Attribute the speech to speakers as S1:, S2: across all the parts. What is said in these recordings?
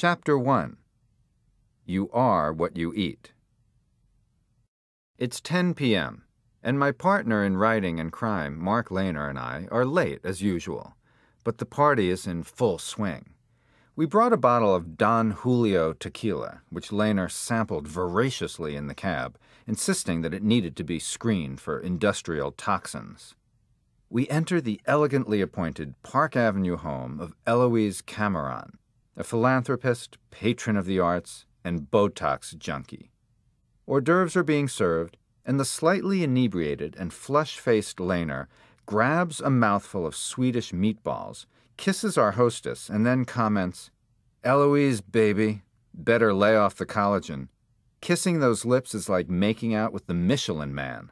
S1: Chapter 1 You Are What You Eat. It's 10 p.m., and my partner in writing and crime, Mark Leyner, and I are late as usual, but the party is in full swing. We brought a bottle of Don Julio tequila, which Leyner sampled voraciously in the cab, insisting that it needed to be screened for industrial toxins. We enter the elegantly appointed Park Avenue home of Eloise Cameron, a philanthropist, patron of the arts, and Botox junkie. Hors d'oeuvres are being served, and the slightly inebriated and flush faced Leyner grabs a mouthful of Swedish meatballs, kisses our hostess, and then comments, Eloise, baby, better lay off the collagen. Kissing those lips is like making out with the Michelin man.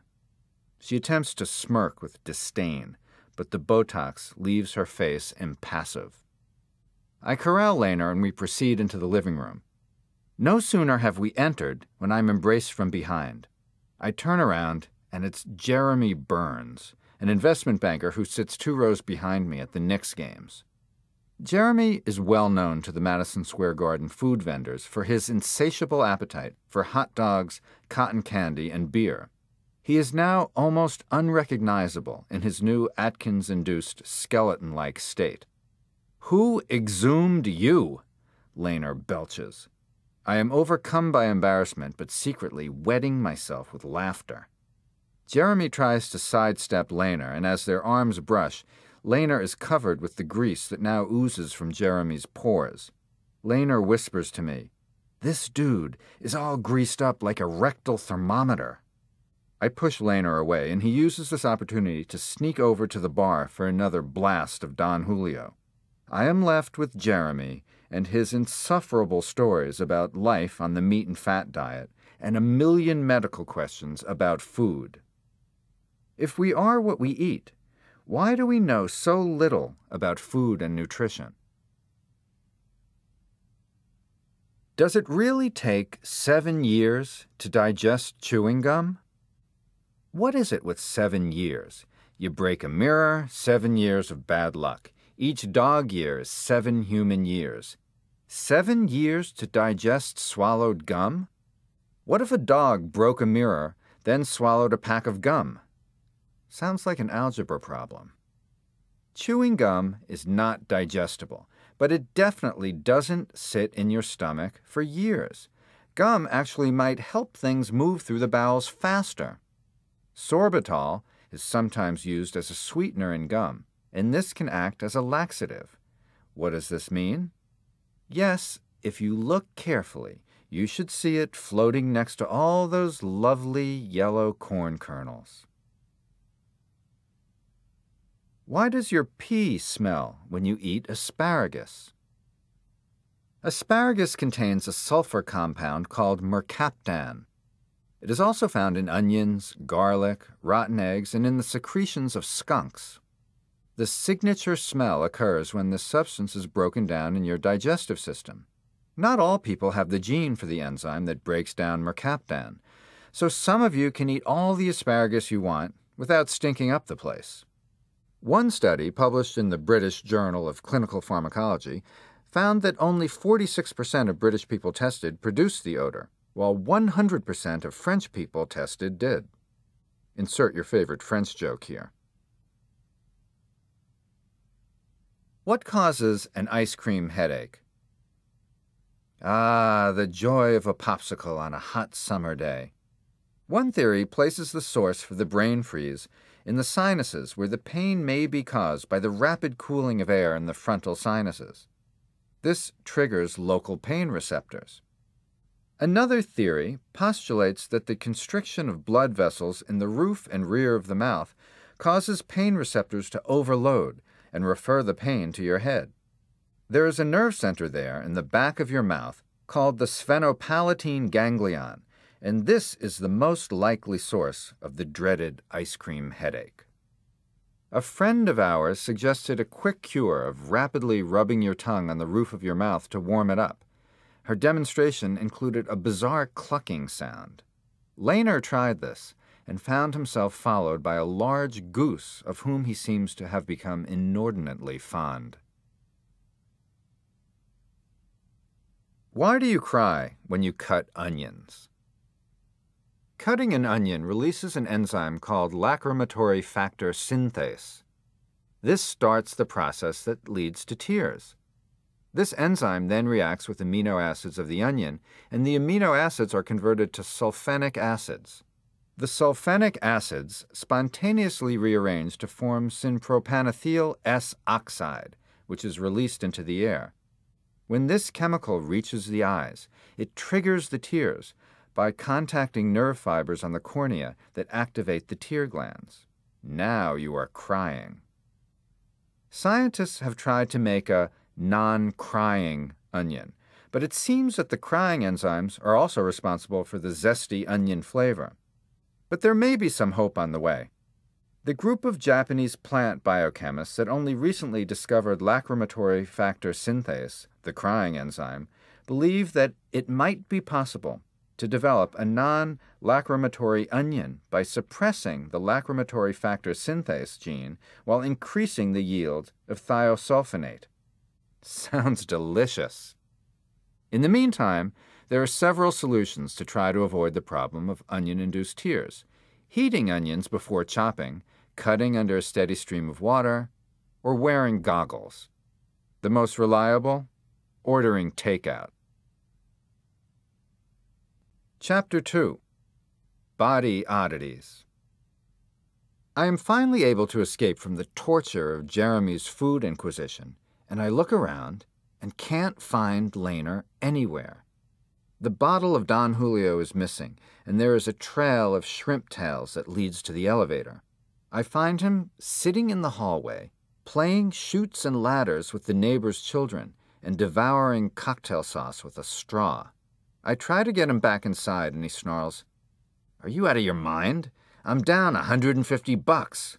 S1: She attempts to smirk with disdain, but the Botox leaves her face impassive. I corral Leyner and we proceed into the living room. No sooner have we entered when I'm embraced from behind. I turn around, and it's Jeremy Burns, an investment banker who sits two rows behind me at the Knicks games. Jeremy is well known to the Madison Square Garden food vendors for his insatiable appetite for hot dogs, cotton candy, and beer. He is now almost unrecognizable in his new Atkins induced skeleton like state. Who exhumed you? Leyner belches. I am overcome by embarrassment, but secretly wetting myself with laughter. Jeremy tries to sidestep Leyner, and as their arms brush, Leyner is covered with the grease that now oozes from Jeremy's pores. Leyner whispers to me, This dude is all greased up like a rectal thermometer. I push Leyner away, and he uses this opportunity to sneak over to the bar for another blast of Don Julio. I am left with Jeremy and his insufferable stories about life on the meat and fat diet, and a million medical questions about food. If we are what we eat, why do we know so little about food and nutrition? Does it really take seven years to digest chewing gum? What is it with seven years? You break a mirror, seven years of bad luck. Each dog year is seven human years. Seven years to digest swallowed gum? What if a dog broke a mirror, then swallowed a pack of gum? Sounds like an algebra problem. Chewing gum is not digestible, but it definitely doesn't sit in your stomach for years. Gum actually might help things move through the bowels faster. Sorbitol is sometimes used as a sweetener in gum and this can act as a laxative. What does this mean? Yes, if you look carefully, you should see it floating next to all those lovely yellow corn kernels. Why does your pee smell when you eat asparagus? Asparagus contains a sulfur compound called mercaptan. It is also found in onions, garlic, rotten eggs, and in the secretions of skunks. The signature smell occurs when this substance is broken down in your digestive system. Not all people have the gene for the enzyme that breaks down mercaptan, so some of you can eat all the asparagus you want without stinking up the place. One study, published in the British Journal of Clinical Pharmacology, found that only 46% of British people tested produced the odor, while 100% of French people tested did. Insert your favorite French joke here. What causes an ice cream headache? Ah, the joy of a popsicle on a hot summer day. One theory places the source for the brain freeze in the sinuses, where the pain may be caused by the rapid cooling of air in the frontal sinuses. This triggers local pain receptors. Another theory postulates that the constriction of blood vessels in the roof and rear of the mouth causes pain receptors to overload and refer the pain to your head. There is a nerve center there in the back of your mouth called the sphenopalatine ganglion, and this is the most likely source of the dreaded ice cream headache. A friend of ours suggested a quick cure of rapidly rubbing your tongue on the roof of your mouth to warm it up. Her demonstration included a bizarre clucking sound. Leyner tried this, and found himself followed by a large goose of whom he seems to have become inordinately fond. Why do you cry when you cut onions? Cutting an onion releases an enzyme called lacrimatory factor synthase. This starts the process that leads to tears. This enzyme then reacts with amino acids of the onion, and the amino acids are converted to sulfenic acids. The sulfenic acids spontaneously rearrange to form synpropanethial S oxide, which is released into the air. When this chemical reaches the eyes, it triggers the tears by contacting nerve fibers on the cornea that activate the tear glands. Now you are crying. Scientists have tried to make a non crying onion, but it seems that the crying enzymes are also responsible for the zesty onion flavor. But there may be some hope on the way. The group of Japanese plant biochemists that only recently discovered lacrimatory factor synthase, the crying enzyme, believe that it might be possible to develop a non lacrimatory onion by suppressing the lacrimatory factor synthase gene while increasing the yield of thiosulfonate. Sounds delicious. In the meantime, there are several solutions to try to avoid the problem of onion induced tears. Heating onions before chopping cutting under a steady stream of water, or wearing goggles. The most reliable? Ordering takeout. Chapter 2 Body Oddities I am finally able to escape from the torture of Jeremy's food inquisition, and I look around and can't find Leyner anywhere. The bottle of Don Julio is missing, and there is a trail of shrimp tails that leads to the elevator. I find him sitting in the hallway, playing Chutes and Ladders with the neighbor's children and devouring cocktail sauce with a straw. I try to get him back inside, and he snarls, Are you out of your mind? I'm down a 150 bucks.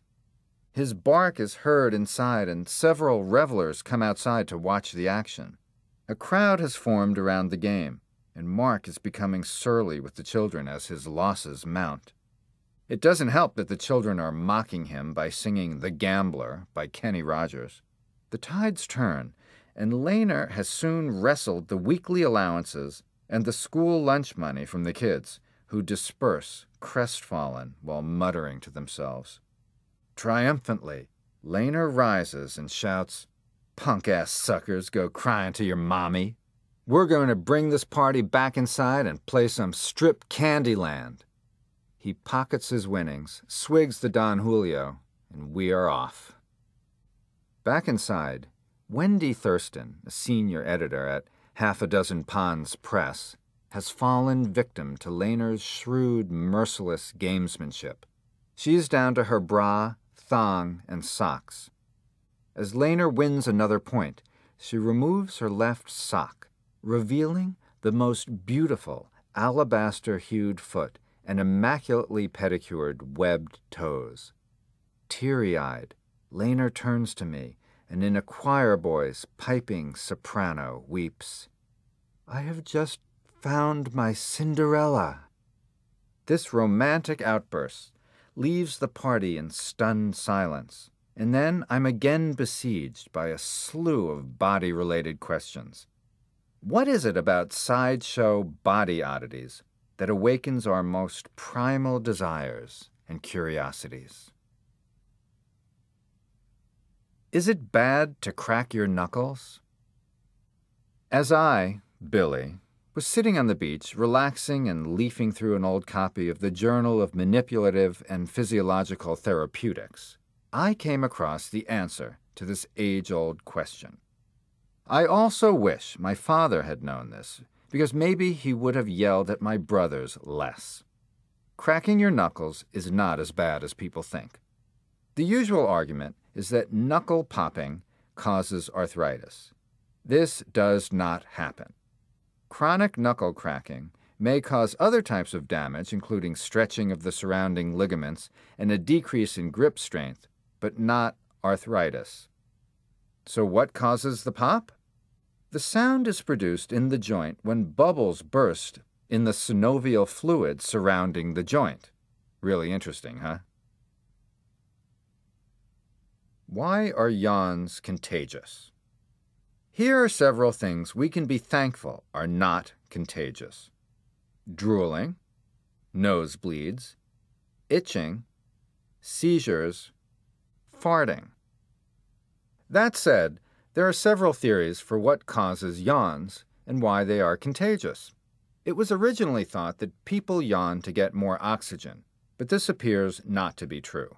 S1: His bark is heard inside, and several revelers come outside to watch the action. A crowd has formed around the game, and Mark is becoming surly with the children as his losses mount. It doesn't help that the children are mocking him by singing The Gambler by Kenny Rogers. The tides turn, and Leyner has soon wrestled the weekly allowances and the school lunch money from the kids, who disperse, crestfallen, while muttering to themselves. Triumphantly, Leyner rises and shouts, Punk ass suckers go crying to your mommy. We're going to bring this party back inside and play some strip Candyland. He pockets his winnings, swigs the Don Julio, and we are off. Back inside, Wendy Thurston, a senior editor at Half a Dozen Ponds Press, has fallen victim to Leyner's shrewd, merciless gamesmanship. She is down to her bra, thong, and socks. As Leyner wins another point, she removes her left sock, revealing the most beautiful alabaster hued foot and immaculately pedicured webbed toes. Teary eyed, Leyner turns to me and in a choir voice, piping soprano, weeps, I have just found my Cinderella. This romantic outburst leaves the party in stunned silence, and then I'm again besieged by a slew of body related questions. What is it about sideshow body oddities that awakens our most primal desires and curiosities. Is it bad to crack your knuckles? As I, Billy, was sitting on the beach, relaxing and leafing through an old copy of the Journal of Manipulative and Physiological Therapeutics, I came across the answer to this age old question. I also wish my father had known this because maybe he would have yelled at my brothers less. Cracking your knuckles is not as bad as people think. The usual argument is that knuckle popping causes arthritis. This does not happen. Chronic knuckle cracking may cause other types of damage, including stretching of the surrounding ligaments and a decrease in grip strength, but not arthritis. So, what causes the pop? The sound is produced in the joint when bubbles burst in the synovial fluid surrounding the joint. Really interesting, huh? Why are yawns contagious? Here are several things we can be thankful are not contagious drooling, nosebleeds, itching, seizures, farting. That said, there are several theories for what causes yawns and why they are contagious. It was originally thought that people yawn to get more oxygen, but this appears not to be true.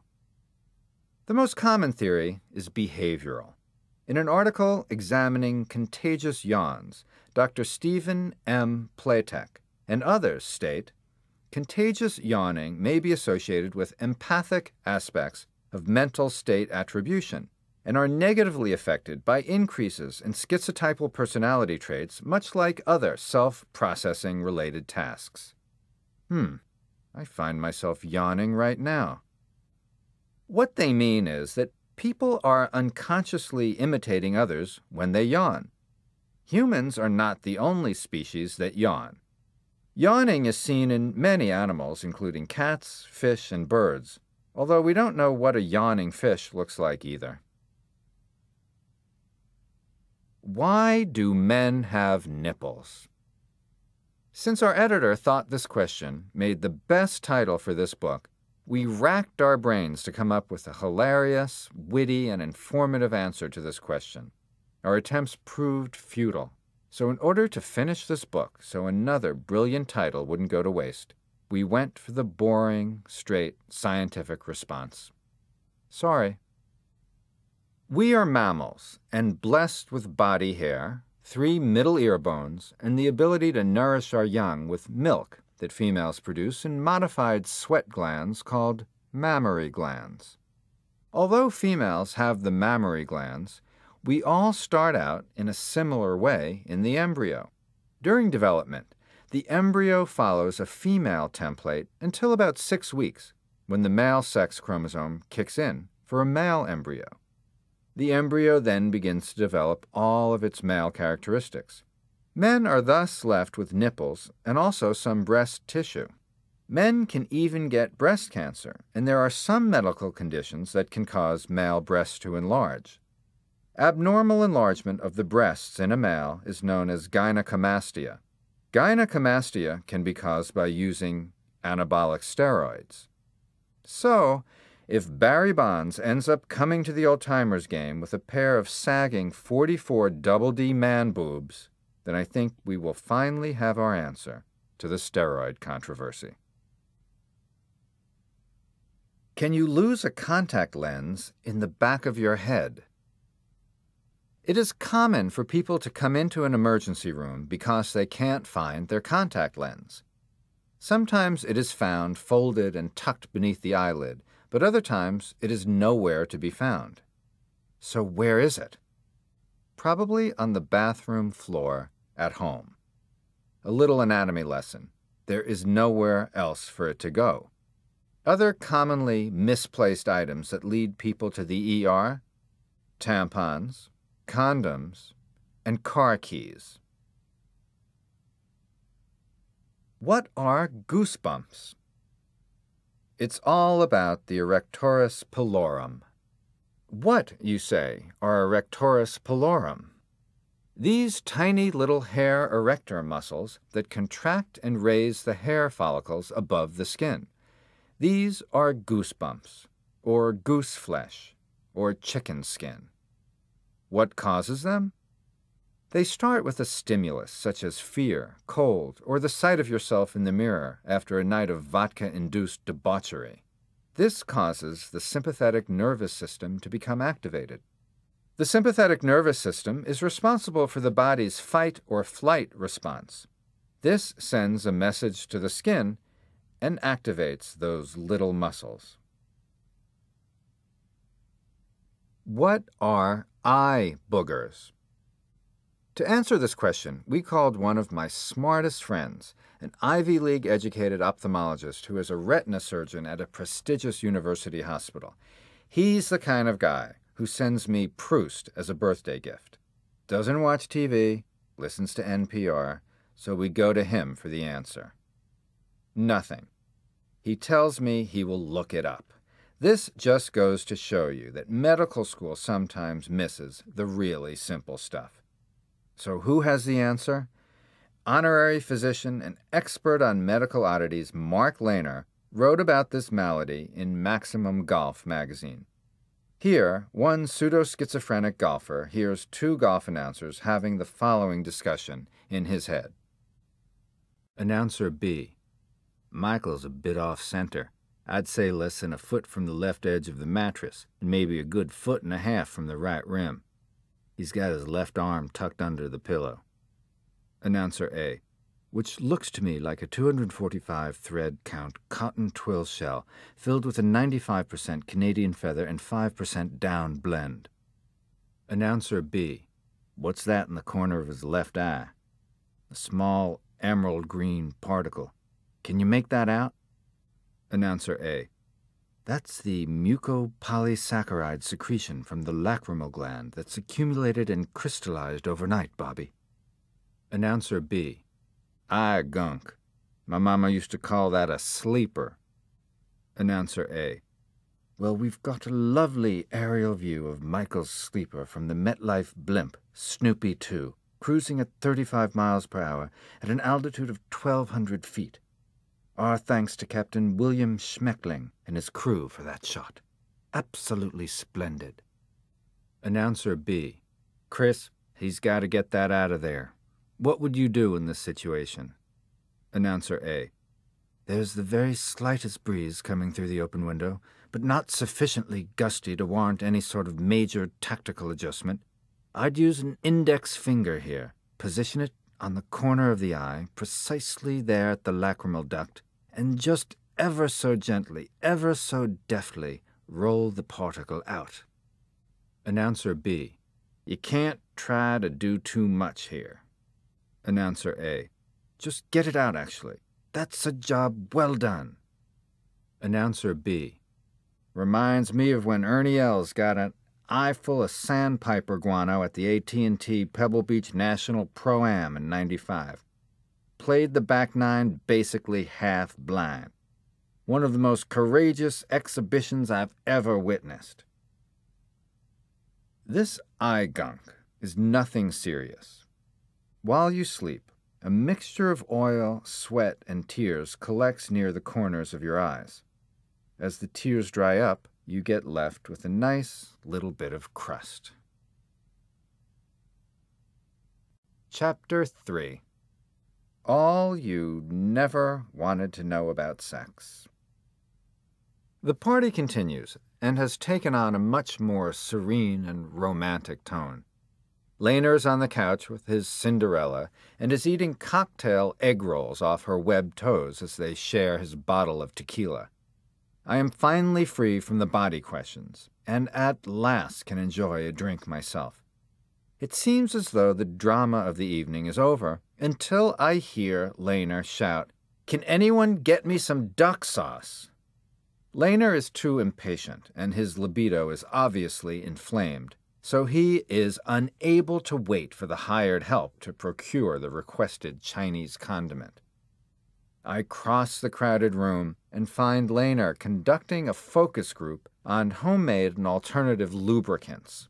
S1: The most common theory is behavioral. In an article examining contagious yawns, Dr. Stephen M. Platek and others state contagious yawning may be associated with empathic aspects of mental state attribution and are negatively affected by increases in schizotypal personality traits, much like other self processing related tasks. Hmm, I find myself yawning right now. What they mean is that people are unconsciously imitating others when they yawn. Humans are not the only species that yawn. Yawning is seen in many animals, including cats, fish, and birds, although we don't know what a yawning fish looks like either. Why do men have nipples? Since our editor thought this question made the best title for this book, we racked our brains to come up with a hilarious, witty, and informative answer to this question. Our attempts proved futile. So, in order to finish this book so another brilliant title wouldn't go to waste, we went for the boring, straight, scientific response. Sorry. We are mammals, and blessed with body hair, three middle ear bones, and the ability to nourish our young with milk that females produce in modified sweat glands called mammary glands. Although females have the mammary glands, we all start out in a similar way in the embryo. During development, the embryo follows a female template until about six weeks, when the male sex chromosome kicks in for a male embryo. The embryo then begins to develop all of its male characteristics. Men are thus left with nipples and also some breast tissue. Men can even get breast cancer, and there are some medical conditions that can cause male breasts to enlarge. Abnormal enlargement of the breasts in a male is known as gynecomastia. Gynecomastia can be caused by using anabolic steroids. So, if Barry Bonds ends up coming to the old timers game with a pair of sagging 44 double D man boobs, then I think we will finally have our answer to the steroid controversy. Can you lose a contact lens in the back of your head? It is common for people to come into an emergency room because they can't find their contact lens. Sometimes it is found folded and tucked beneath the eyelid, but other times it is nowhere to be found. So, where is it? Probably on the bathroom floor at home. A little anatomy lesson. There is nowhere else for it to go. Other commonly misplaced items that lead people to the ER tampons, condoms, and car keys. What are goosebumps? It's all about the arrectores pilorum. What, you say, are arrectores pilorum? These tiny little hair erector muscles that contract and raise the hair follicles above the skin. These are goosebumps, or goose flesh, or chicken skin. What causes them? They start with a stimulus such as fear, cold, or the sight of yourself in the mirror after a night of vodka induced debauchery. This causes the sympathetic nervous system to become activated. The sympathetic nervous system is responsible for the body's fight or flight response. This sends a message to the skin and activates those little muscles. What are eye boogers? To answer this question, we called one of my smartest friends, an Ivy League educated ophthalmologist who is a retina surgeon at a prestigious university hospital. He's the kind of guy who sends me Proust as a birthday gift. Doesn't watch TV, listens to NPR, so we go to him for the answer. Nothing. He tells me he will look it up. This just goes to show you that medical school sometimes misses the really simple stuff. So, who has the answer? Honorary physician and expert on medical oddities Mark Leyner wrote about this malady in Maximum Golf magazine. Here, one pseudo schizophrenic golfer hears two golf announcers having the following discussion in his head. Announcer B. Michael's a bit off center. I'd say less than a foot from the left edge of the mattress, and maybe a good foot and a half from the right rim. He's got his left arm tucked under the pillow. Announcer A which looks to me like a 245 thread count cotton twill shell filled with a 95% Canadian feather and 5% down blend. Announcer B. What's that in the corner of his left eye? A small emerald green particle. Can you make that out? Announcer A. That's the mucopolysaccharide secretion from the lacrimal gland that's accumulated and crystallized overnight, Bobby. Announcer B. Eye gunk. My mama used to call that a sleeper. Announcer A. Well, we've got a lovely aerial view of Michael's sleeper from the MetLife blimp, Snoopy 2, cruising at 35 miles per hour at an altitude of 1,200 feet. Our thanks to Captain William Schmeckling and his crew for that shot. Absolutely splendid. Announcer B. Chris, he's got to get that out of there. What would you do in this situation? Announcer A. There's the very slightest breeze coming through the open window, but not sufficiently gusty to warrant any sort of major tactical adjustment. I'd use an index finger here, position it on the corner of the eye, precisely there at the lacrimal duct, and just ever so gently, ever so deftly, roll the particle out. Announcer B. You can't try to do too much here. Announcer A. Just get it out, actually. That's a job well done. Announcer B. Reminds me of when Ernie Els got an eye full of sandpiper guano at the AT&T Pebble Beach National Pro-Am in 95. Played the back nine basically half blind. One of the most courageous exhibitions I've ever witnessed. This eye gunk is nothing serious. While you sleep, a mixture of oil, sweat, and tears collects near the corners of your eyes. As the tears dry up, you get left with a nice little bit of crust. Chapter 3 All You Never Wanted to Know About Sex. The party continues and has taken on a much more serene and romantic tone. Leyner's on the couch with his Cinderella and is eating cocktail egg rolls off her webbed toes as they share his bottle of tequila. I am finally free from the body questions, and at last can enjoy a drink myself. It seems as though the drama of the evening is over until I hear Leyner shout, Can anyone get me some duck sauce? Leyner is too impatient, and his libido is obviously inflamed so he is unable to wait for the hired help to procure the requested Chinese condiment. I cross the crowded room and find Leyner conducting a focus group on homemade and alternative lubricants.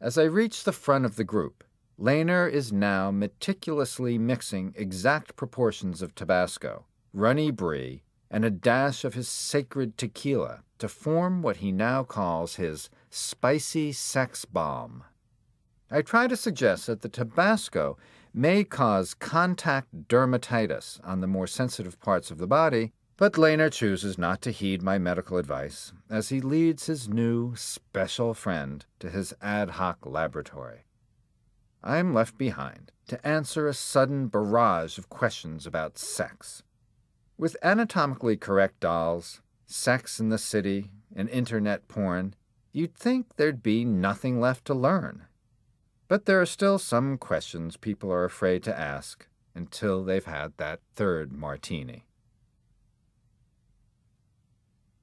S1: As I reach the front of the group, Leyner is now meticulously mixing exact proportions of Tabasco, runny brie, and a dash of his sacred tequila to form what he now calls his spicy sex bomb. I try to suggest that the Tabasco may cause contact dermatitis on the more sensitive parts of the body, but Leyner chooses not to heed my medical advice as he leads his new special friend to his ad hoc laboratory. I am left behind to answer a sudden barrage of questions about sex. With anatomically correct dolls, sex in the city, and internet porn, you'd think there'd be nothing left to learn. But there are still some questions people are afraid to ask until they've had that third martini.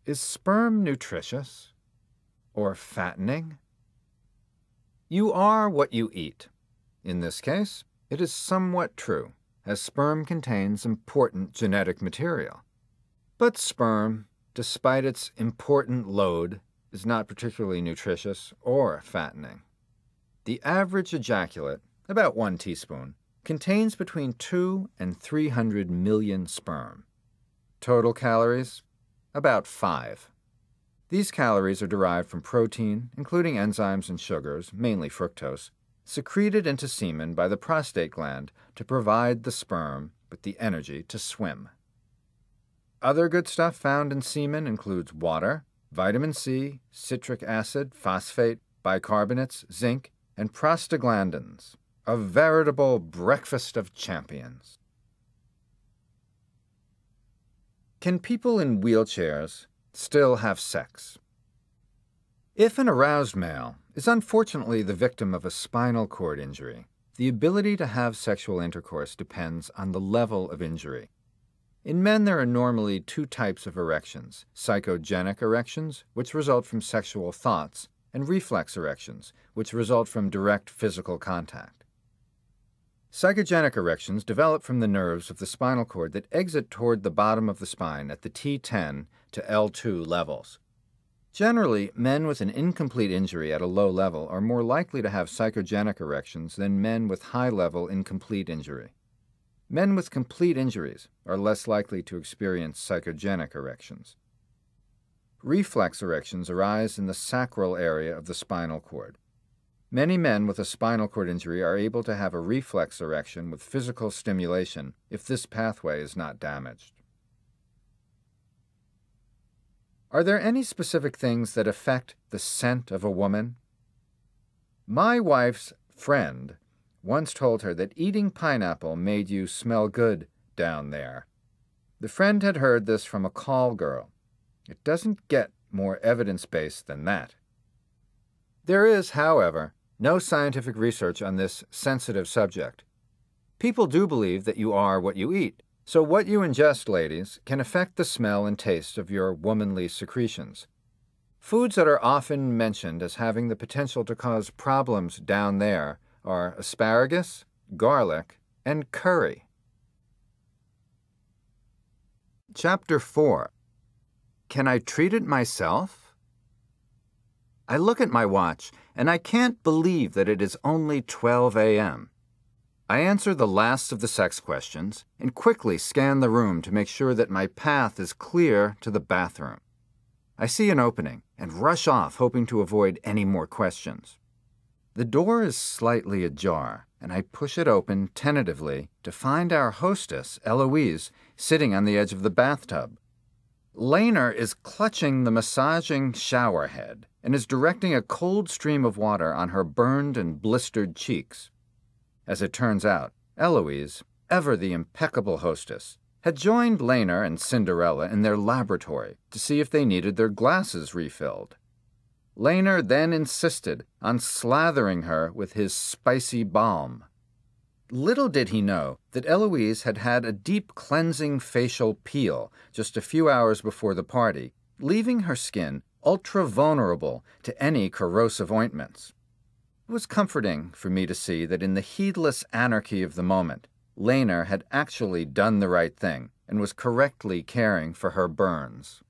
S1: Is sperm nutritious? Or fattening? You are what you eat. In this case, it is somewhat true as sperm contains important genetic material. But sperm, despite its important load, is not particularly nutritious or fattening. The average ejaculate, about one teaspoon, contains between 2 and 300 million sperm. Total calories? About 5. These calories are derived from protein, including enzymes and sugars, mainly fructose, secreted into semen by the prostate gland to provide the sperm with the energy to swim. Other good stuff found in semen includes water, vitamin C, citric acid, phosphate, bicarbonates, zinc, and prostaglandins, a veritable breakfast of champions. Can people in wheelchairs still have sex? If an aroused male is unfortunately the victim of a spinal cord injury, the ability to have sexual intercourse depends on the level of injury. In men, there are normally two types of erections psychogenic erections, which result from sexual thoughts, and reflex erections, which result from direct physical contact. Psychogenic erections develop from the nerves of the spinal cord that exit toward the bottom of the spine at the T10 to L2 levels. Generally, men with an incomplete injury at a low level are more likely to have psychogenic erections than men with high level incomplete injury. Men with complete injuries are less likely to experience psychogenic erections. Reflex erections arise in the sacral area of the spinal cord. Many men with a spinal cord injury are able to have a reflex erection with physical stimulation if this pathway is not damaged. Are there any specific things that affect the scent of a woman? My wife's friend once told her that eating pineapple made you smell good down there. The friend had heard this from a call girl. It doesn't get more evidence based than that. There is, however, no scientific research on this sensitive subject. People do believe that you are what you eat, so what you ingest, ladies, can affect the smell and taste of your womanly secretions. Foods that are often mentioned as having the potential to cause problems down there are asparagus, garlic, and curry. Chapter 4 Can I treat it myself? I look at my watch, and I can't believe that it is only 12 a.m. I answer the last of the sex questions and quickly scan the room to make sure that my path is clear to the bathroom. I see an opening and rush off, hoping to avoid any more questions. The door is slightly ajar, and I push it open tentatively to find our hostess, Eloise, sitting on the edge of the bathtub. Leyner is clutching the massaging shower head and is directing a cold stream of water on her burned and blistered cheeks. As it turns out, Eloise, ever the impeccable hostess, had joined Leyner and Cinderella in their laboratory to see if they needed their glasses refilled. Leyner then insisted on slathering her with his spicy balm. Little did he know that Eloise had had a deep cleansing facial peel just a few hours before the party, leaving her skin ultra vulnerable to any corrosive ointments. It was comforting for me to see that in the heedless anarchy of the moment, Leyner had actually done the right thing and was correctly caring for her burns.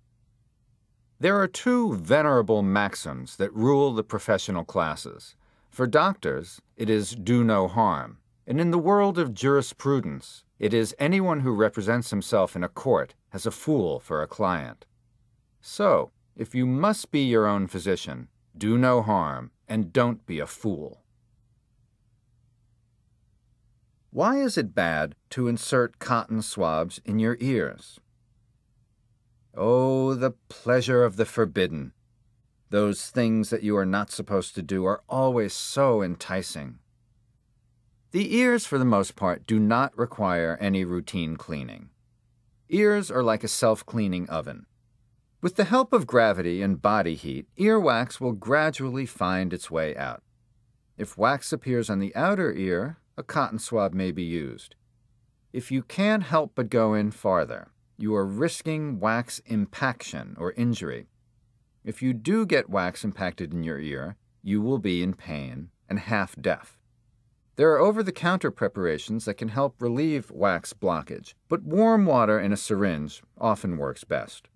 S1: There are two venerable maxims that rule the professional classes. For doctors, it is do no harm, and in the world of jurisprudence, it is anyone who represents himself in a court as a fool for a client. So, if you must be your own physician, do no harm and don't be a fool. Why is it bad to insert cotton swabs in your ears? Oh, the pleasure of the forbidden. Those things that you are not supposed to do are always so enticing. The ears, for the most part, do not require any routine cleaning. Ears are like a self cleaning oven. With the help of gravity and body heat, earwax will gradually find its way out. If wax appears on the outer ear, a cotton swab may be used. If you can't help but go in farther, you are risking wax impaction or injury. If you do get wax impacted in your ear, you will be in pain and half deaf. There are over the counter preparations that can help relieve wax blockage, but warm water in a syringe often works best.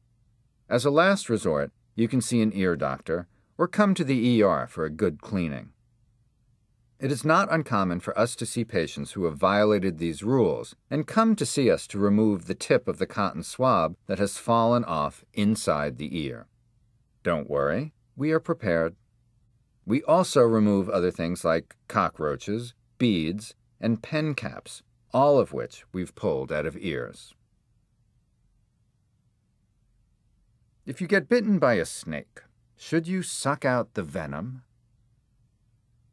S1: As a last resort, you can see an ear doctor or come to the ER for a good cleaning. It is not uncommon for us to see patients who have violated these rules and come to see us to remove the tip of the cotton swab that has fallen off inside the ear. Don't worry, we are prepared. We also remove other things like cockroaches, beads, and pen caps, all of which we've pulled out of ears. If you get bitten by a snake, should you suck out the venom?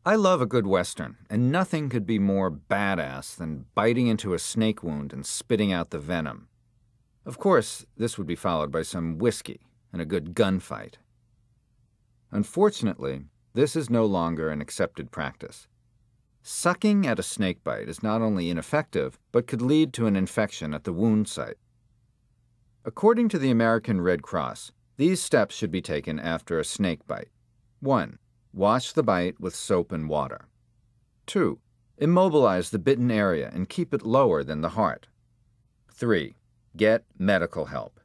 S1: I love a good Western, and nothing could be more badass than biting into a snake wound and spitting out the venom. Of course, this would be followed by some whiskey and a good gunfight. Unfortunately, this is no longer an accepted practice. Sucking at a snake bite is not only ineffective, but could lead to an infection at the wound site. According to the American Red Cross, these steps should be taken after a snake bite. 1. Wash the bite with soap and water. 2. Immobilize the bitten area and keep it lower than the heart. 3. Get medical help.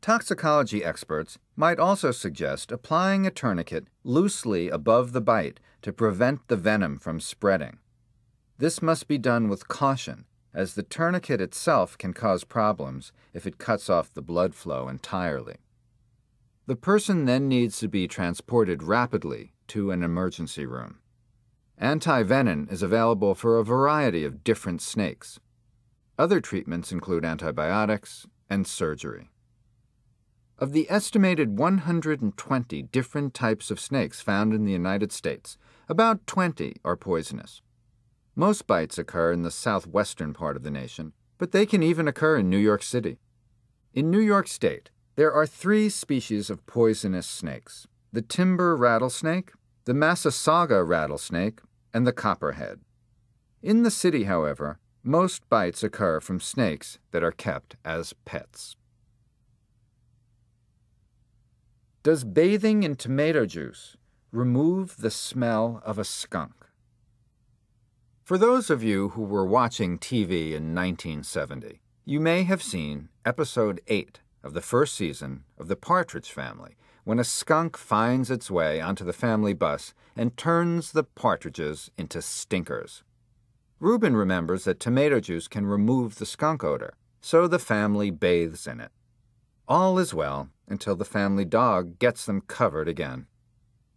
S1: Toxicology experts might also suggest applying a tourniquet loosely above the bite to prevent the venom from spreading. This must be done with caution, as the tourniquet itself can cause problems if it cuts off the blood flow entirely. The person then needs to be transported rapidly to an emergency room. Antivenin is available for a variety of different snakes. Other treatments include antibiotics and surgery. Of the estimated 120 different types of snakes found in the United States, about 20 are poisonous. Most bites occur in the southwestern part of the nation, but they can even occur in New York City. In New York State, there are three species of poisonous snakes the timber rattlesnake, the Massasauga rattlesnake, and the copperhead. In the city, however, most bites occur from snakes that are kept as pets. Does bathing in tomato juice remove the smell of a skunk? For those of you who were watching TV in 1970, you may have seen episode 8 of the first season of The Partridge Family, when a skunk finds its way onto the family bus and turns the partridges into stinkers. Reuben remembers that tomato juice can remove the skunk odor, so the family bathes in it. All is well until the family dog gets them covered again.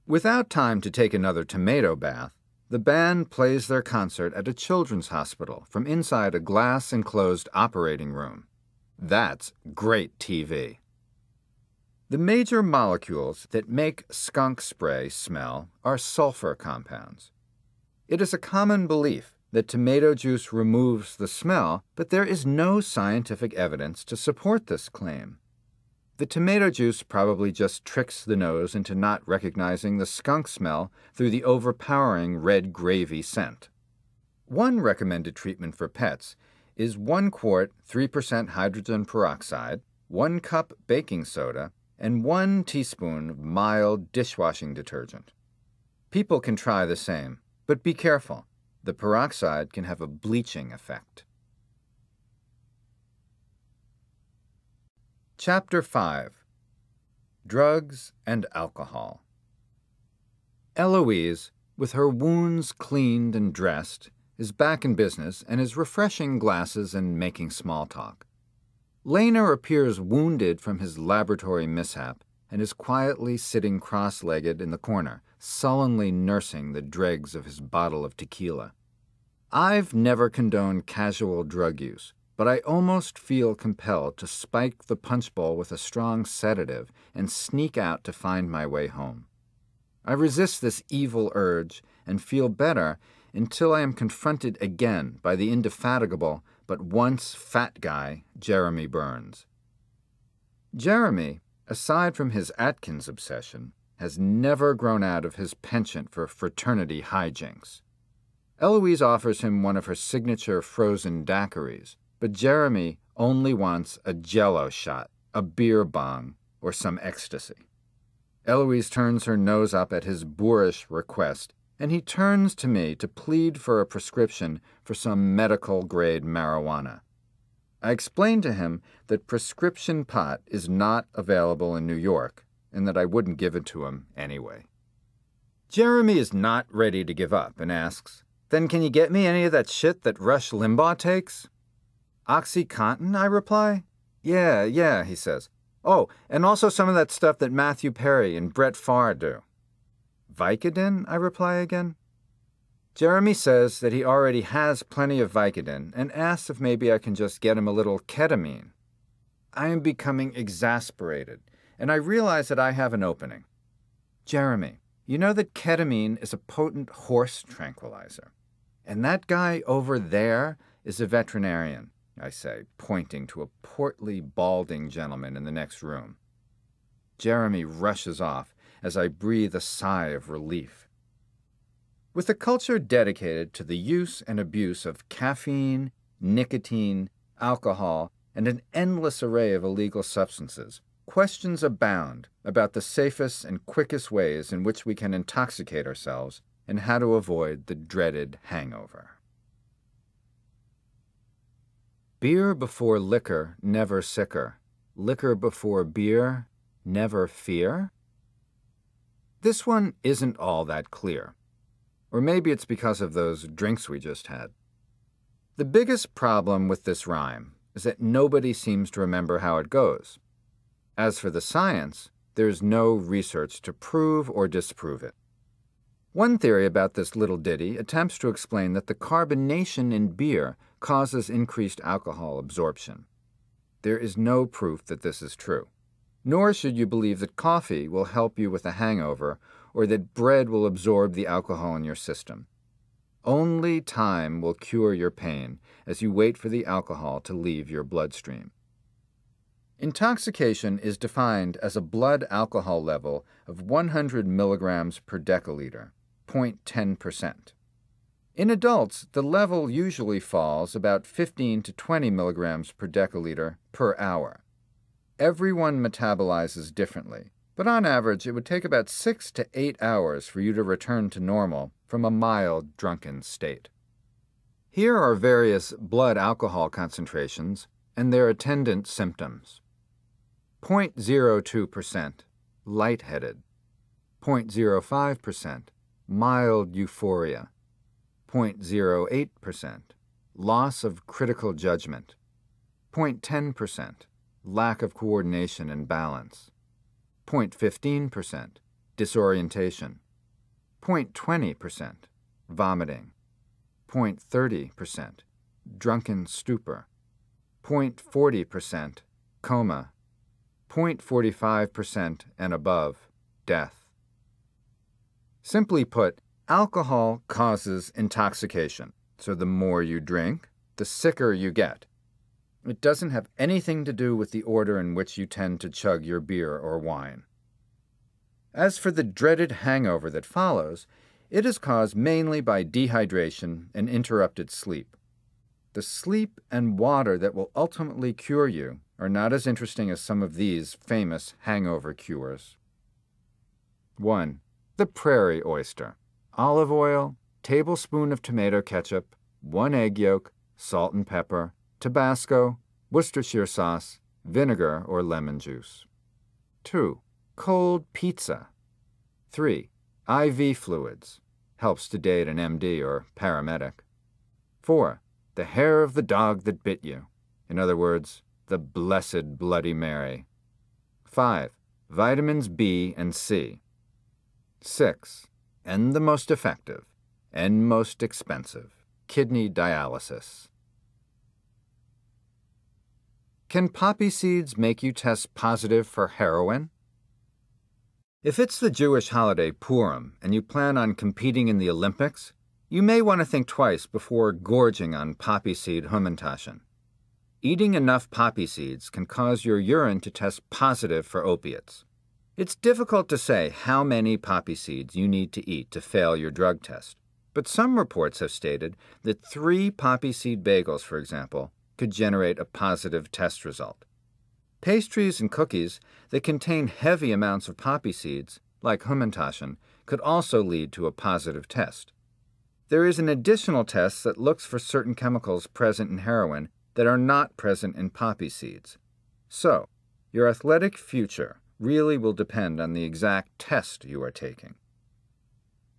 S1: Without time to take another tomato bath, the band plays their concert at a children's hospital from inside a glass enclosed operating room. That's great TV. The major molecules that make skunk spray smell are sulfur compounds. It is a common belief that tomato juice removes the smell, but there is no scientific evidence to support this claim. The tomato juice probably just tricks the nose into not recognizing the skunk smell through the overpowering red gravy scent. One recommended treatment for pets is 1 quart 3% hydrogen peroxide, 1 cup baking soda, and 1 teaspoon of mild dishwashing detergent. People can try the same, but be careful. The peroxide can have a bleaching effect. Chapter 5 Drugs and Alcohol Eloise, with her wounds cleaned and dressed, is back in business and is refreshing glasses and making small talk. Leyner appears wounded from his laboratory mishap and is quietly sitting cross legged in the corner, sullenly nursing the dregs of his bottle of tequila. I've never condoned casual drug use, but I almost feel compelled to spike the punch bowl with a strong sedative and sneak out to find my way home. I resist this evil urge and feel better until I am confronted again by the indefatigable but once fat guy, Jeremy Burns. Jeremy, aside from his Atkins obsession, has never grown out of his penchant for fraternity hijinks. Eloise offers him one of her signature frozen daiquiris, but Jeremy only wants a jello shot, a beer bong, or some ecstasy. Eloise turns her nose up at his boorish request and he turns to me to plead for a prescription for some medical grade marijuana. I explained to him that prescription pot is not available in New York and that I wouldn't give it to him anyway. Jeremy is not ready to give up and asks, Then can you get me any of that shit that Rush Limbaugh takes? Oxycontin, I reply. Yeah, yeah, he says. Oh, and also some of that stuff that Matthew Perry and Brett Favre do. Vicodin, I reply again. Jeremy says that he already has plenty of Vicodin and asks if maybe I can just get him a little ketamine. I am becoming exasperated, and I realize that I have an opening. Jeremy, you know that ketamine is a potent horse tranquilizer. And that guy over there is a veterinarian. I say, pointing to a portly, balding gentleman in the next room. Jeremy rushes off as I breathe a sigh of relief. With a culture dedicated to the use and abuse of caffeine, nicotine, alcohol, and an endless array of illegal substances, questions abound about the safest and quickest ways in which we can intoxicate ourselves and how to avoid the dreaded hangover. Beer before liquor, never sicker. Liquor before beer, never fear? This one isn't all that clear. Or maybe it's because of those drinks we just had. The biggest problem with this rhyme is that nobody seems to remember how it goes. As for the science, there's no research to prove or disprove it. One theory about this little ditty attempts to explain that the carbonation in beer causes increased alcohol absorption. There is no proof that this is true. Nor should you believe that coffee will help you with a hangover or that bread will absorb the alcohol in your system. Only time will cure your pain as you wait for the alcohol to leave your bloodstream. Intoxication is defined as a blood alcohol level of 100 milligrams per deciliter, 0.10%. In adults, the level usually falls about 15 to 20 milligrams per deciliter per hour. Everyone metabolizes differently, but on average, it would take about 6 to 8 hours for you to return to normal from a mild drunken state. Here are various blood alcohol concentrations and their attendant symptoms 0.02% lightheaded, 0.05% mild euphoria. 0.08%, loss of critical judgment, 0.10%, lack of coordination and balance, 0.15%, disorientation, 0.20%, vomiting, 0.30%, drunken stupor, 0.40%, coma, 0.45% and above, death. Simply put, Alcohol causes intoxication, so the more you drink, the sicker you get. It doesn't have anything to do with the order in which you tend to chug your beer or wine. As for the dreaded hangover that follows, it is caused mainly by dehydration and interrupted sleep. The sleep and water that will ultimately cure you are not as interesting as some of these famous hangover cures. 1. The prairie oyster olive oil, tablespoon of tomato ketchup, one egg yolk, salt and pepper, Tabasco, Worcestershire sauce, vinegar or lemon juice. 2. Cold pizza. 3. IV fluids. Helps to date an MD or paramedic. 4. The hair of the dog that bit you. In other words, the blessed Bloody Mary. 5. Vitamins B and C. 6 and the most effective and most expensive kidney dialysis. Can poppy seeds make you test positive for heroin? If it's the Jewish holiday Purim and you plan on competing in the Olympics, you may want to think twice before gorging on poppy seed hamantaschen. Eating enough poppy seeds can cause your urine to test positive for opiates. It's difficult to say how many poppy seeds you need to eat to fail your drug test, but some reports have stated that three poppy seed bagels, for example, could generate a positive test result. Pastries and cookies that contain heavy amounts of poppy seeds, like hamantaschen, could also lead to a positive test. There is an additional test that looks for certain chemicals present in heroin that are not present in poppy seeds. So, your athletic future really will depend on the exact test you are taking.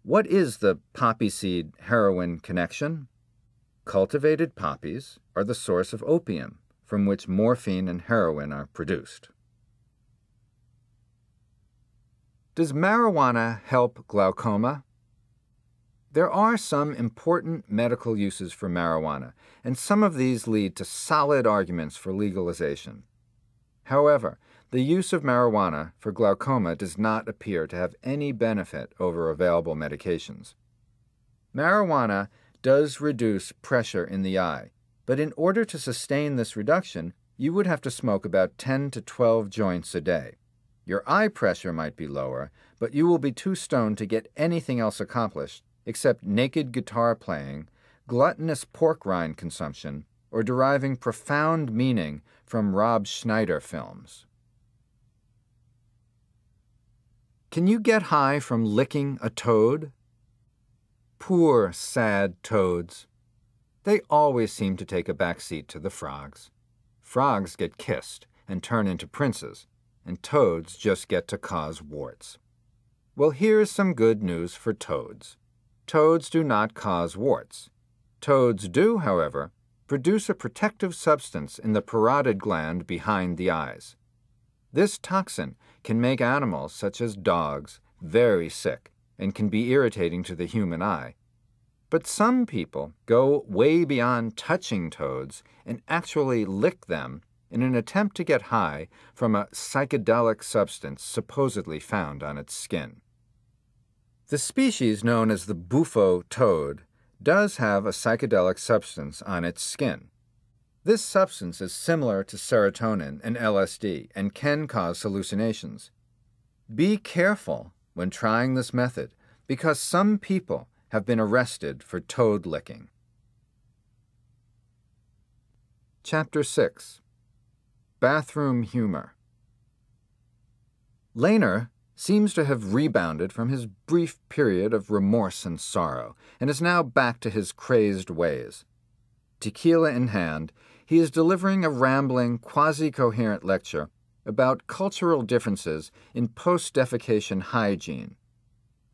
S1: What is the poppy seed heroin connection? Cultivated poppies are the source of opium, from which morphine and heroin are produced. Does marijuana help glaucoma? There are some important medical uses for marijuana, and some of these lead to solid arguments for legalization. However, the use of marijuana for glaucoma does not appear to have any benefit over available medications. Marijuana does reduce pressure in the eye, but in order to sustain this reduction, you would have to smoke about 10 to 12 joints a day. Your eye pressure might be lower, but you will be too stoned to get anything else accomplished except naked guitar playing, gluttonous pork rind consumption, or deriving profound meaning from Rob Schneider films. Can you get high from licking a toad? Poor, sad toads. They always seem to take a back seat to the frogs. Frogs get kissed and turn into princes, and toads just get to cause warts. Well, here's some good news for toads. Toads do not cause warts. Toads do, however, produce a protective substance in the parotid gland behind the eyes. This toxin can make animals, such as dogs, very sick and can be irritating to the human eye. But some people go way beyond touching toads and actually lick them in an attempt to get high from a psychedelic substance supposedly found on its skin. The species known as the bufo toad does have a psychedelic substance on its skin. This substance is similar to serotonin and LSD and can cause hallucinations. Be careful when trying this method because some people have been arrested for toad licking. Chapter 6 Bathroom Humor Leyner seems to have rebounded from his brief period of remorse and sorrow and is now back to his crazed ways. Tequila in hand, he is delivering a rambling, quasi coherent lecture about cultural differences in post defecation hygiene.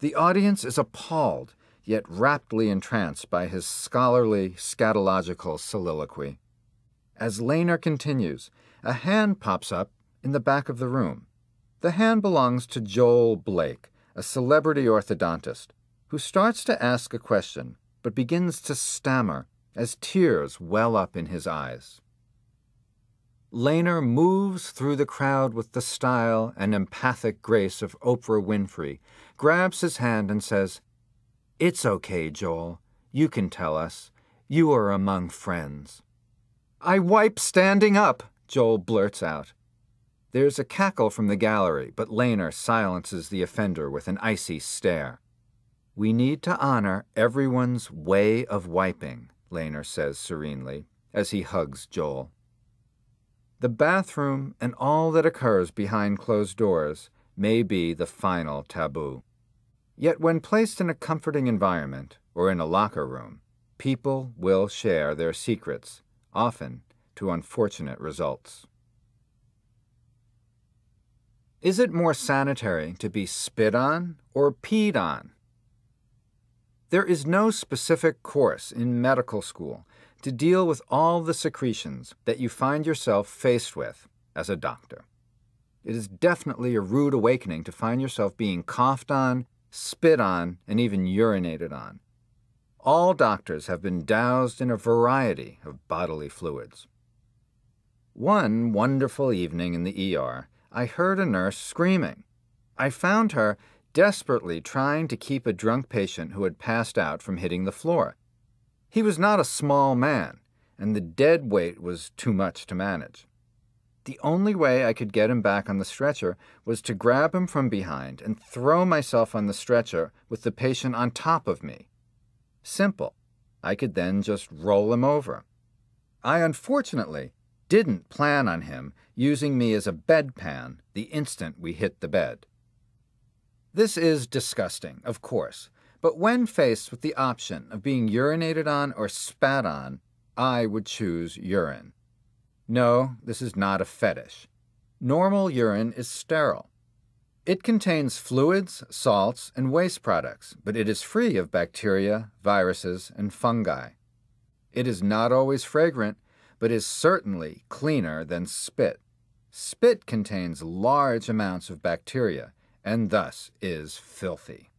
S1: The audience is appalled, yet raptly entranced by his scholarly, scatological soliloquy. As Leyner continues, a hand pops up in the back of the room. The hand belongs to Joel Blake, a celebrity orthodontist, who starts to ask a question but begins to stammer as tears well up in his eyes. Leyner moves through the crowd with the style and empathic grace of Oprah Winfrey, grabs his hand, and says, It's okay, Joel. You can tell us. You are among friends. I wipe standing up, Joel blurts out. There's a cackle from the gallery, but Leyner silences the offender with an icy stare. We need to honor everyone's way of wiping, Leyner says serenely, as he hugs Joel. The bathroom and all that occurs behind closed doors may be the final taboo. Yet, when placed in a comforting environment or in a locker room, people will share their secrets, often to unfortunate results. Is it more sanitary to be spit on or peed on? There is no specific course in medical school to deal with all the secretions that you find yourself faced with as a doctor. It is definitely a rude awakening to find yourself being coughed on, spit on, and even urinated on. All doctors have been doused in a variety of bodily fluids. One wonderful evening in the ER, I heard a nurse screaming. I found her desperately trying to keep a drunk patient who had passed out from hitting the floor. He was not a small man, and the dead weight was too much to manage. The only way I could get him back on the stretcher was to grab him from behind and throw myself on the stretcher with the patient on top of me. Simple. I could then just roll him over. I unfortunately didn't plan on him using me as a bedpan the instant we hit the bed. This is disgusting, of course, but when faced with the option of being urinated on or spat on, I would choose urine. No, this is not a fetish. Normal urine is sterile. It contains fluids, salts, and waste products, but it is free of bacteria, viruses, and fungi. It is not always fragrant, but is certainly cleaner than spit. Spit contains large amounts of bacteria and thus is filthy.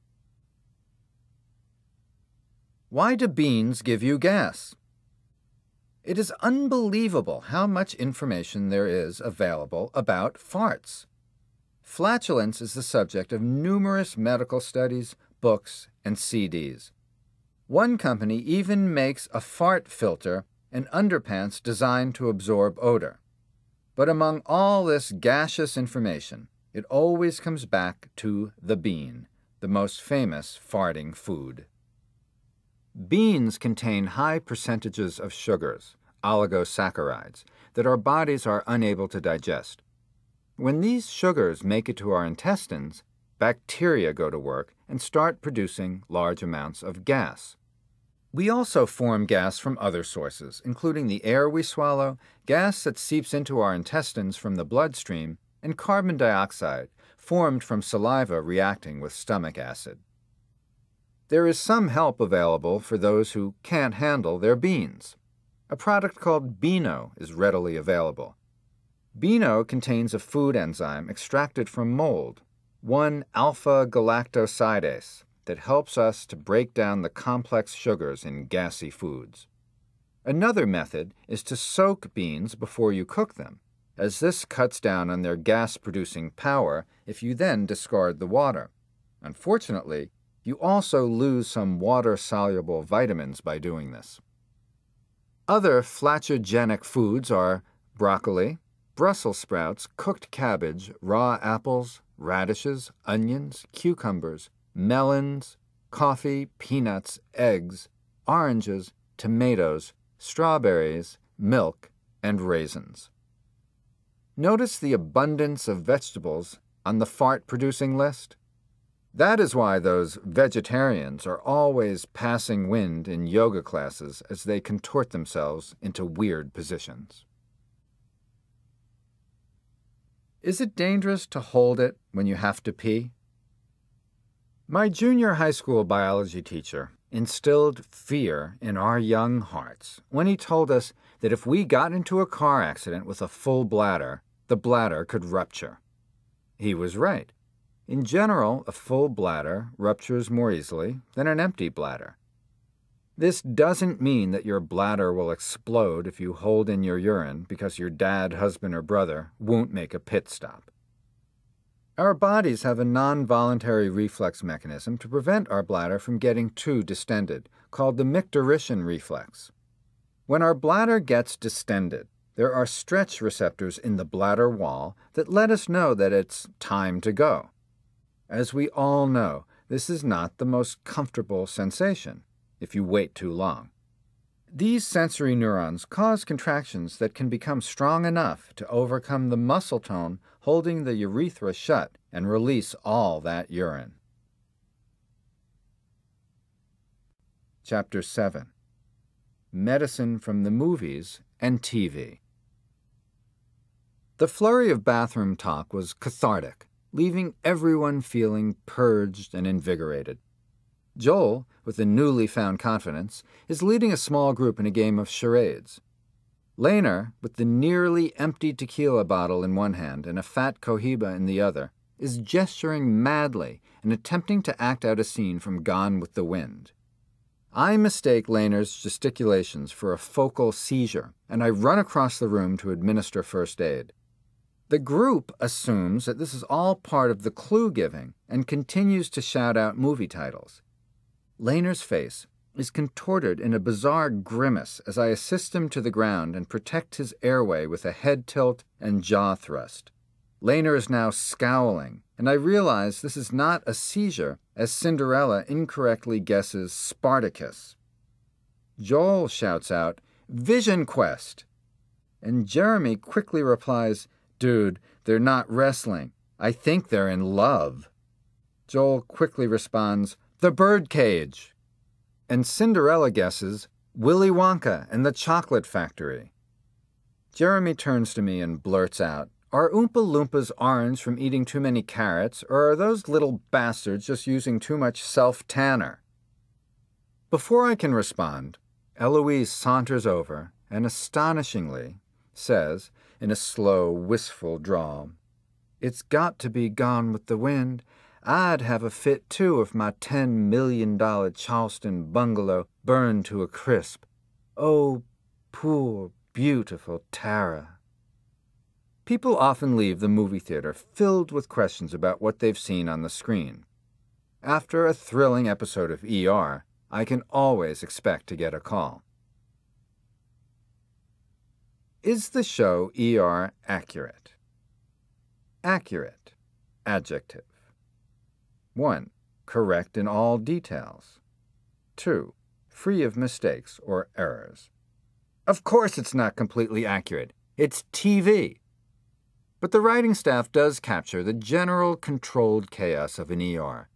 S1: Why do beans give you gas? It is unbelievable how much information there is available about farts. Flatulence is the subject of numerous medical studies, books, and CDs. One company even makes a fart filter and underpants designed to absorb odor. But among all this gaseous information, it always comes back to the bean, the most famous farting food. Beans contain high percentages of sugars, oligosaccharides, that our bodies are unable to digest. When these sugars make it to our intestines, bacteria go to work and start producing large amounts of gas. We also form gas from other sources, including the air we swallow, gas that seeps into our intestines from the bloodstream, and carbon dioxide, formed from saliva reacting with stomach acid. There is some help available for those who can't handle their beans. A product called Beano is readily available. Beano contains a food enzyme extracted from mold, 1 alpha galactosidase, that helps us to break down the complex sugars in gassy foods. Another method is to soak beans before you cook them, as this cuts down on their gas producing power if you then discard the water. Unfortunately, you also lose some water soluble vitamins by doing this. Other flatulogenic foods are broccoli, Brussels sprouts, cooked cabbage, raw apples, radishes, onions, cucumbers, melons, coffee, peanuts, eggs, oranges, tomatoes, strawberries, milk, and raisins. Notice the abundance of vegetables on the fart producing list? That is why those vegetarians are always passing wind in yoga classes as they contort themselves into weird positions. Is it dangerous to hold it when you have to pee? My junior high school biology teacher instilled fear in our young hearts when he told us that if we got into a car accident with a full bladder, the bladder could rupture. He was right. In general, a full bladder ruptures more easily than an empty bladder. This doesn't mean that your bladder will explode if you hold in your urine because your dad, husband, or brother won't make a pit stop. Our bodies have a non voluntary reflex mechanism to prevent our bladder from getting too distended, called the Micturition reflex. When our bladder gets distended, there are stretch receptors in the bladder wall that let us know that it's time to go. As we all know, this is not the most comfortable sensation if you wait too long. These sensory neurons cause contractions that can become strong enough to overcome the muscle tone holding the urethra shut and release all that urine. Chapter 7 Medicine from the Movies and TV. The flurry of bathroom talk was cathartic, leaving everyone feeling purged and invigorated. Joel, with a newly found confidence, is leading a small group in a game of charades. Leyner, with the nearly empty tequila bottle in one hand and a fat cohiba in the other, is gesturing madly and attempting to act out a scene from Gone with the Wind. I mistake Leyner's gesticulations for a focal seizure, and I run across the room to administer first aid. The group assumes that this is all part of the clue giving and continues to shout out movie titles. Leyner's face is contorted in a bizarre grimace as I assist him to the ground and protect his airway with a head tilt and jaw thrust. Leyner is now scowling, and I realize this is not a seizure as Cinderella incorrectly guesses Spartacus. Joel shouts out, Vision Quest! And Jeremy quickly replies, Dude, they're not wrestling. I think they're in love. Joel quickly responds, the Birdcage. And Cinderella guesses Willy Wonka and the Chocolate Factory. Jeremy turns to me and blurts out, Are Oompa Loompas orange from eating too many carrots, or are those little bastards just using too much self tanner? Before I can respond, Eloise saunters over and astonishingly says, in a slow, wistful drawl, It's got to be gone with the wind. I'd have a fit too if my ten million dollar Charleston bungalow burned to a crisp. Oh, poor, beautiful Tara. People often leave the movie theater filled with questions about what they've seen on the screen. After a thrilling episode of ER, I can always expect to get a call. Is the show ER accurate? Accurate. Adjective. 1. Correct in all details. 2. Free of mistakes or errors. Of course it's not completely accurate. It's TV. But the writing staff does capture the general controlled chaos of an ER.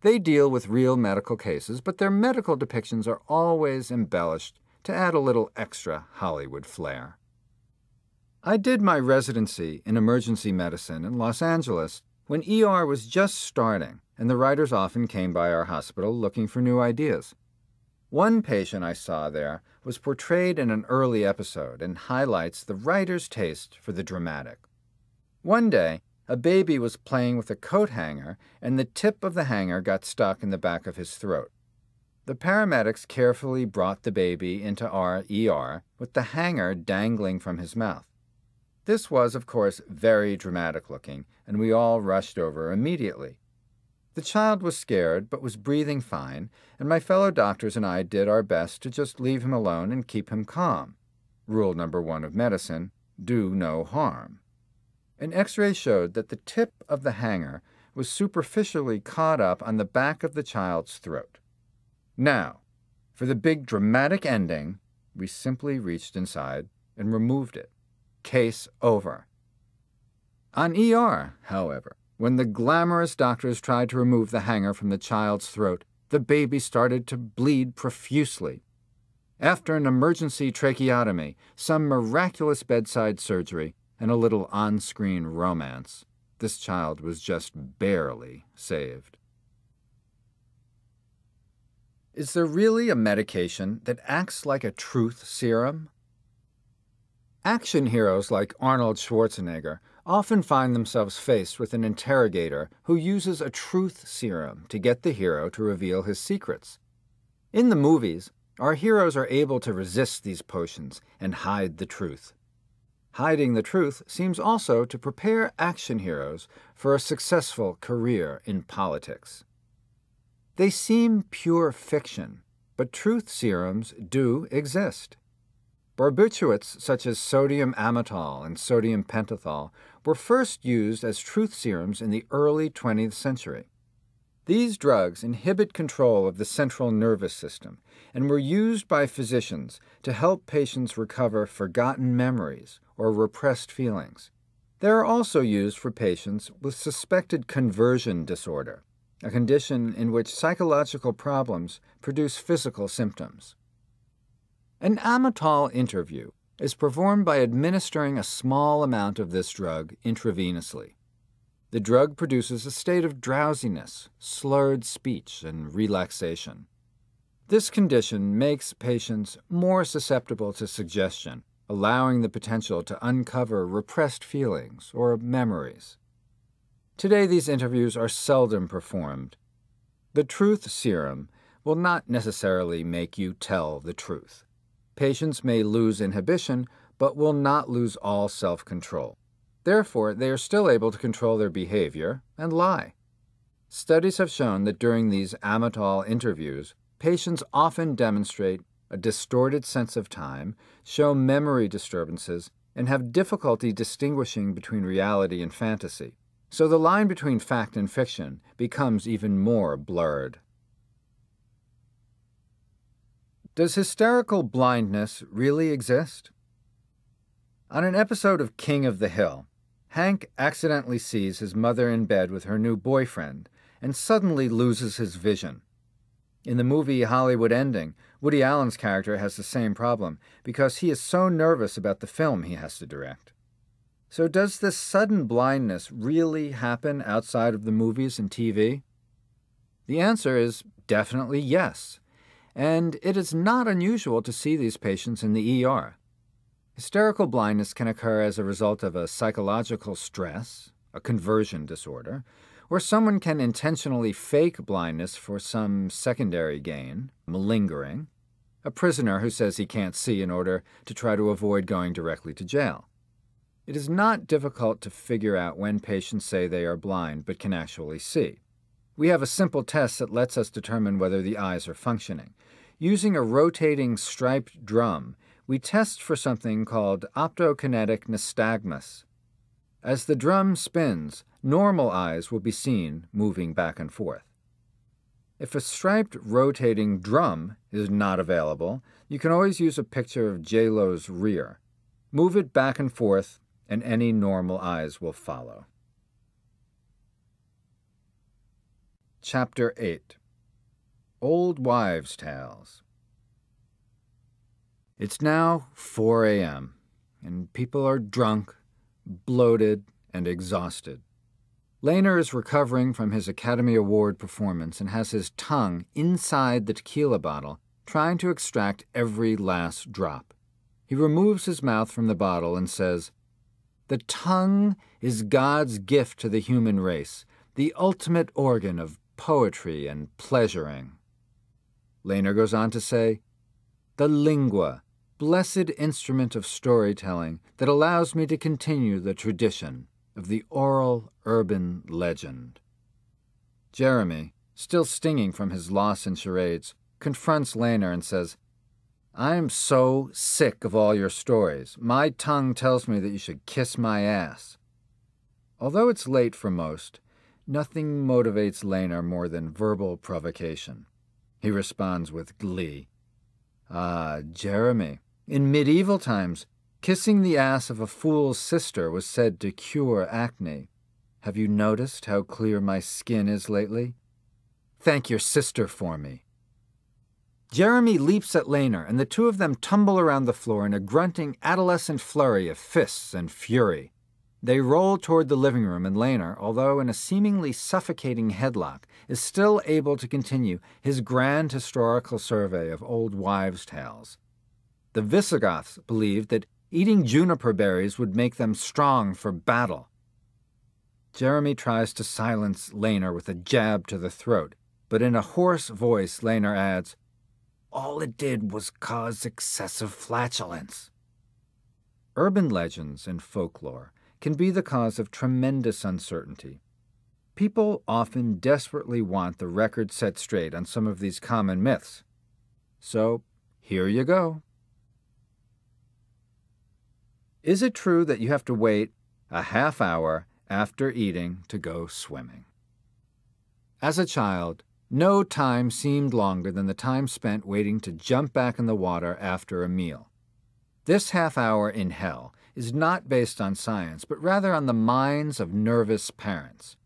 S1: They deal with real medical cases, but their medical depictions are always embellished to add a little extra Hollywood flair. I did my residency in emergency medicine in Los Angeles when ER was just starting, and the writers often came by our hospital looking for new ideas. One patient I saw there was portrayed in an early episode and highlights the writer's taste for the dramatic. One day, a baby was playing with a coat hanger, and the tip of the hanger got stuck in the back of his throat. The paramedics carefully brought the baby into our ER with the hanger dangling from his mouth. This was, of course, very dramatic looking, and we all rushed over immediately. The child was scared, but was breathing fine, and my fellow doctors and I did our best to just leave him alone and keep him calm. Rule number one of medicine do no harm. An x ray showed that the tip of the hanger was superficially caught up on the back of the child's throat. Now, for the big dramatic ending, we simply reached inside and removed it. Case over. On ER, however, when the glamorous doctors tried to remove the hanger from the child's throat, the baby started to bleed profusely. After an emergency tracheotomy, some miraculous bedside surgery, and a little on screen romance, this child was just barely saved. Is there really a medication that acts like a truth serum? Action heroes like Arnold Schwarzenegger often find themselves faced with an interrogator who uses a truth serum to get the hero to reveal his secrets. In the movies, our heroes are able to resist these potions and hide the truth. Hiding the truth seems also to prepare action heroes for a successful career in politics. They seem pure fiction, but truth serums do exist. Barbiturates such as sodium amytal and sodium pentothal were first used as truth serums in the early 20th century. These drugs inhibit control of the central nervous system and were used by physicians to help patients recover forgotten memories or repressed feelings. They are also used for patients with suspected conversion disorder, a condition in which psychological problems produce physical symptoms. An Amytal interview is performed by administering a small amount of this drug intravenously. The drug produces a state of drowsiness, slurred speech, and relaxation. This condition makes patients more susceptible to suggestion, allowing the potential to uncover repressed feelings or memories. Today, these interviews are seldom performed. The truth serum will not necessarily make you tell the truth. Patients may lose inhibition, but will not lose all self control. Therefore, they are still able to control their behavior and lie. Studies have shown that during these Amytal interviews, patients often demonstrate a distorted sense of time, show memory disturbances, and have difficulty distinguishing between reality and fantasy. So the line between fact and fiction becomes even more blurred. Does hysterical blindness really exist? On an episode of King of the Hill, Hank accidentally sees his mother in bed with her new boyfriend and suddenly loses his vision. In the movie Hollywood Ending, Woody Allen's character has the same problem because he is so nervous about the film he has to direct. So, does this sudden blindness really happen outside of the movies and TV? The answer is definitely yes, and it is not unusual to see these patients in the ER. Hysterical blindness can occur as a result of a psychological stress, a conversion disorder, or someone can intentionally fake blindness for some secondary gain, malingering, a prisoner who says he can't see in order to try to avoid going directly to jail. It is not difficult to figure out when patients say they are blind but can actually see. We have a simple test that lets us determine whether the eyes are functioning. Using a rotating striped drum, we test for something called optokinetic nystagmus. As the drum spins, normal eyes will be seen moving back and forth. If a striped rotating drum is not available, you can always use a picture of JLo's rear. Move it back and forth and any normal eyes will follow. Chapter 8 Old Wives' Tales It's now 4 a.m., and people are drunk, bloated, and exhausted. Leyner is recovering from his Academy Award performance and has his tongue inside the tequila bottle, trying to extract every last drop. He removes his mouth from the bottle and says, the tongue is God's gift to the human race, the ultimate organ of poetry and pleasuring. Leyner goes on to say, The lingua, blessed instrument of storytelling that allows me to continue the tradition of the oral urban legend. Jeremy, still stinging from his loss in charades, confronts Leyner and says, I am so sick of all your stories. My tongue tells me that you should kiss my ass. Although it's late for most, nothing motivates Leyner more than verbal provocation. He responds with glee. Ah, Jeremy, in medieval times, kissing the ass of a fool's sister was said to cure acne. Have you noticed how clear my skin is lately? Thank your sister for me. Jeremy leaps at Leyner, and the two of them tumble around the floor in a grunting adolescent flurry of fists and fury. They roll toward the living room, and Leyner, although in a seemingly suffocating headlock, is still able to continue his grand historical survey of old wives' tales. The Visigoths believed that eating juniper berries would make them strong for battle. Jeremy tries to silence Leyner with a jab to the throat, but in a hoarse voice, Leyner adds, all it did was cause excessive flatulence. Urban legends and folklore can be the cause of tremendous uncertainty. People often desperately want the record set straight on some of these common myths. So, here you go. Is it true that you have to wait a half hour after eating to go swimming? As a child, no time seemed longer than the time spent waiting to jump back in the water after a meal. This half hour in hell is not based on science, but rather on the minds of nervous parents.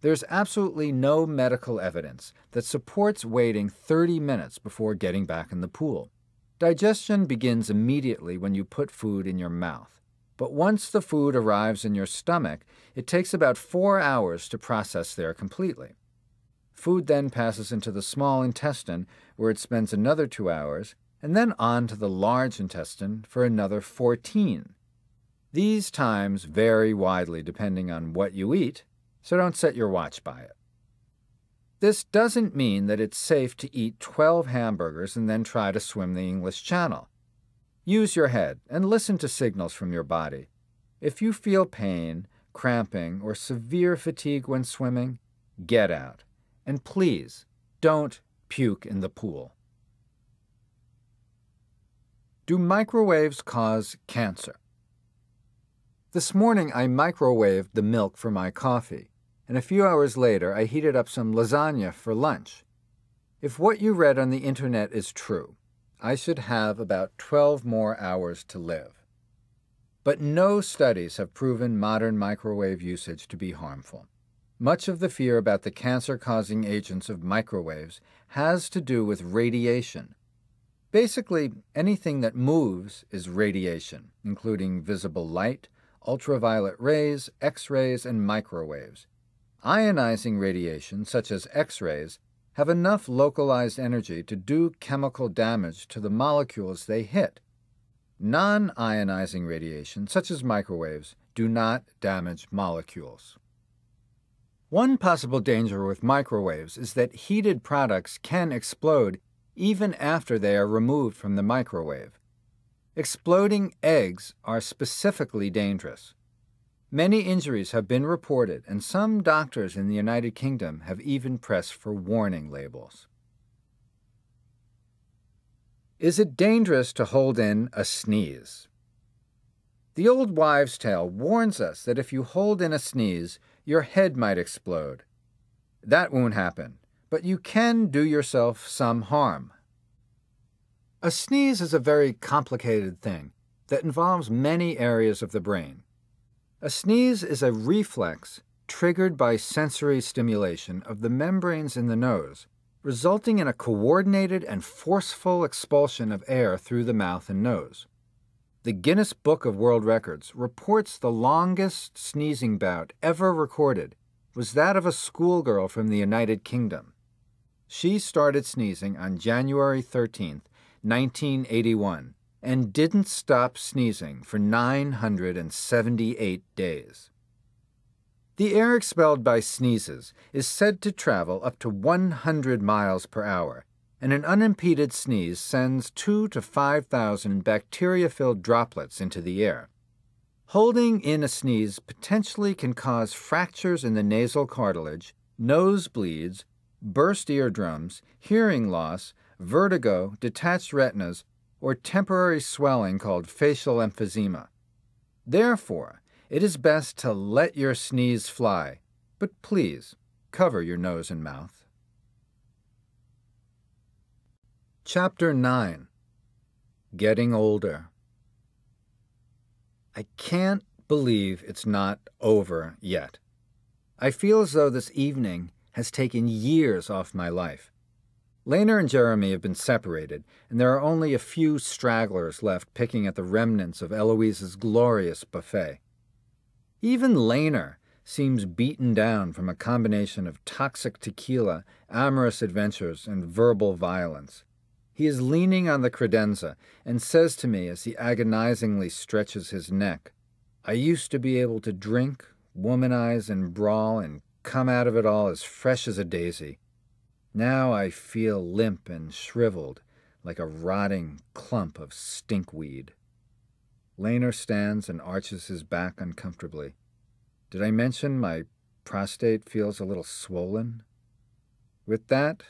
S1: There's absolutely no medical evidence that supports waiting 30 minutes before getting back in the pool. Digestion begins immediately when you put food in your mouth. But once the food arrives in your stomach, it takes about four hours to process there completely. Food then passes into the small intestine, where it spends another two hours, and then on to the large intestine for another 14. These times vary widely depending on what you eat, so don't set your watch by it. This doesn't mean that it's safe to eat 12 hamburgers and then try to swim the English Channel. Use your head and listen to signals from your body. If you feel pain, cramping, or severe fatigue when swimming, get out. And please, don't puke in the pool. Do microwaves cause cancer? This morning I microwaved the milk for my coffee, and a few hours later I heated up some lasagna for lunch. If what you read on the internet is true, I should have about 12 more hours to live. But no studies have proven modern microwave usage to be harmful. Much of the fear about the cancer causing agents of microwaves has to do with radiation. Basically, anything that moves is radiation, including visible light, ultraviolet rays, X rays, and microwaves. Ionizing radiation, such as X rays, have enough localized energy to do chemical damage to the molecules they hit. Non ionizing radiation, such as microwaves, do not damage molecules. One possible danger with microwaves is that heated products can explode even after they are removed from the microwave. Exploding eggs are specifically dangerous. Many injuries have been reported, and some doctors in the United Kingdom have even pressed for warning labels. Is it dangerous to hold in a sneeze? The old wives' tale warns us that if you hold in a sneeze, your head might explode. That won't happen, but you can do yourself some harm. A sneeze is a very complicated thing that involves many areas of the brain. A sneeze is a reflex triggered by sensory stimulation of the membranes in the nose, resulting in a coordinated and forceful expulsion of air through the mouth and nose. The Guinness Book of World Records reports the longest sneezing bout ever recorded was that of a schoolgirl from the United Kingdom. She started sneezing on January 13, 1981, and didn't stop sneezing for 978 days. The air expelled by sneezes is said to travel up to 100 miles per hour, and an unimpeded sneeze sends 2 to 5,000 bacteria filled droplets into the air. Holding in a sneeze potentially can cause fractures in the nasal cartilage, nosebleeds, burst eardrums, hearing loss, vertigo, detached retinas, or temporary swelling called facial emphysema. Therefore, it is best to let your sneeze fly, but please cover your nose and mouth. Chapter 9 Getting Older I can't believe it's not over yet. I feel as though this evening has taken years off my life. Leyner and Jeremy have been separated, and there are only a few stragglers left picking at the remnants of Eloise's glorious buffet. Even Leyner seems beaten down from a combination of toxic tequila, amorous adventures, and verbal violence. He is leaning on the credenza and says to me as he agonizingly stretches his neck, I used to be able to drink, womanize, and brawl and come out of it all as fresh as a daisy. Now I feel limp and shriveled, like a rotting clump of stinkweed. Leyner stands and arches his back uncomfortably. Did I mention my prostate feels a little swollen? With that,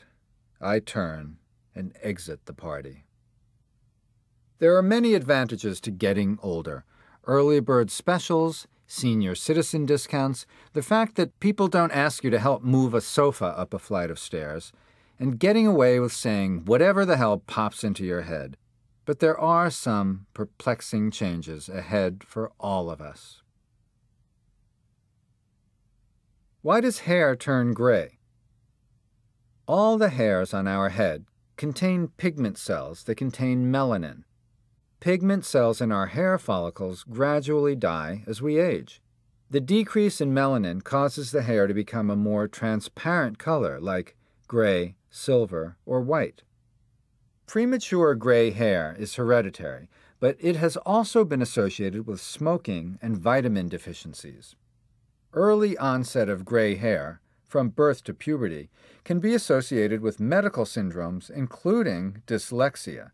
S1: I turn and exit the party. There are many advantages to getting older early bird specials, senior citizen discounts, the fact that people don't ask you to help move a sofa up a flight of stairs, and getting away with saying whatever the hell pops into your head. But there are some perplexing changes ahead for all of us. Why does hair turn gray? All the hairs on our head contain pigment cells that contain melanin. Pigment cells in our hair follicles gradually die as we age. The decrease in melanin causes the hair to become a more transparent color like gray, silver, or white. Premature gray hair is hereditary, but it has also been associated with smoking and vitamin deficiencies. Early onset of gray hair, from birth to puberty, can be associated with medical syndromes, including dyslexia.